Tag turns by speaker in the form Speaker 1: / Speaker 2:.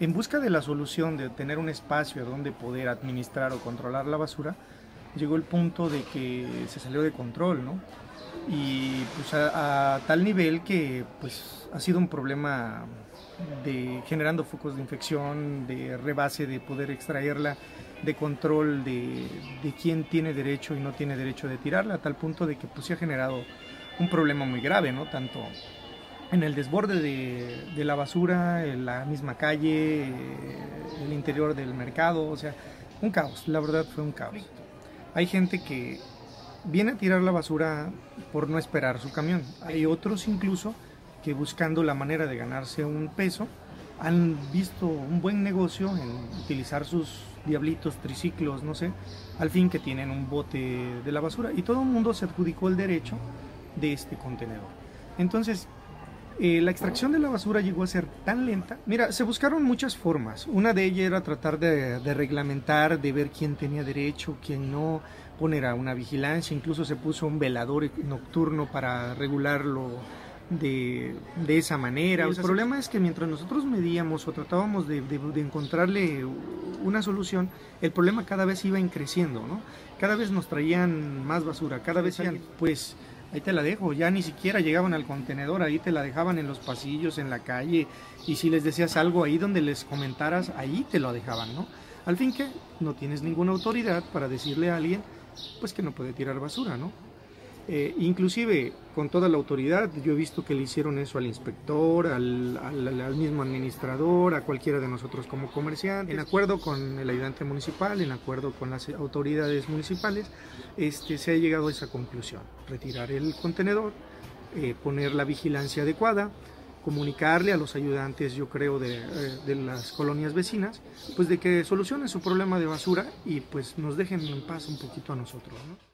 Speaker 1: en busca de la solución de tener un espacio donde poder administrar o controlar la basura, llegó el punto de que se salió de control, ¿no? Y pues a, tal nivel que pues ha sido un problema de generando focos de infección, de rebase de poder extraerla, de control de, de quién tiene derecho y no tiene derecho de tirarla, a tal punto de que pues se ha generado un problema muy grave, ¿no? Tanto en el desborde de, de la basura, en la misma calle, eh, el interior del mercado, o sea, un caos, la verdad fue un caos. Hay gente que viene a tirar la basura por no esperar su camión. Hay otros incluso que buscando la manera de ganarse un peso han visto un buen negocio en utilizar sus diablitos, triciclos, no sé, al fin que tienen un bote de la basura y todo el mundo se adjudicó el derecho de este contenedor. Entonces, eh, la extracción de la basura llegó a ser tan lenta. Mira, se buscaron muchas formas. Una de ellas era tratar de, de reglamentar, de ver quién tenía derecho, quién no, poner a una vigilancia, incluso se puso un velador nocturno para regularlo de, de esa manera. El problema es que mientras nosotros medíamos o tratábamos de, encontrarle una solución, el problema cada vez iba creciendo, ¿no? Cada vez nos traían más basura, cada vez decían, pues ahí te la dejo, ya ni siquiera llegaban al contenedor, ahí te la dejaban en los pasillos, en la calle, y si les decías algo ahí donde les comentaras, ahí te lo dejaban, ¿no? Al fin que no tienes ninguna autoridad para decirle a alguien, pues que no puede tirar basura, ¿no? Eh, inclusive con toda la autoridad, yo he visto que le hicieron eso al inspector, al, mismo administrador, a cualquiera de nosotros como comerciantes, en acuerdo con el ayudante municipal, en acuerdo con las autoridades municipales, este, se ha llegado a esa conclusión, retirar el contenedor, eh, poner la vigilancia adecuada, comunicarle a los ayudantes, yo creo, de, eh, de, las colonias vecinas, pues de que solucionen su problema de basura y pues nos dejen en paz un poquito a nosotros. ¿no?